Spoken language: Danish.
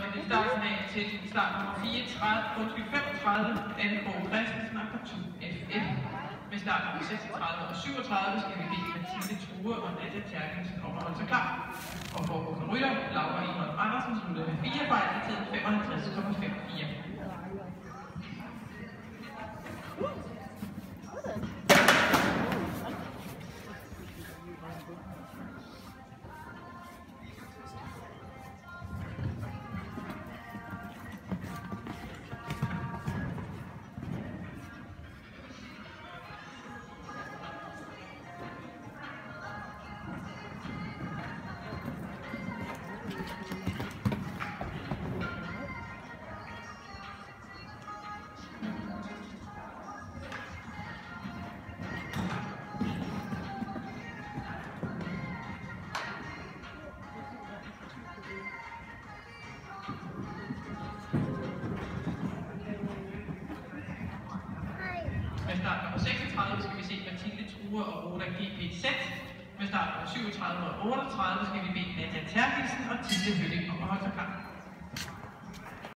så er det startsignal til start nummer 34, undskyld, 35, Anne Krog Christensen og Partout FF. Med start nummer 36 og 37 skal vi bede Mathilde True og Nadia Terkelsen om at holde sig klar. Og for rytter, Laura Ingrid Andersen slutter med fire fejl i tiden 55,54. Start nummer 36 skal vi se Mathilde True og Roda GPZ. Med start nummer 37 og 38 skal vi bede Nadia Terkelsen og Tilde Høtting om at holde sig klar.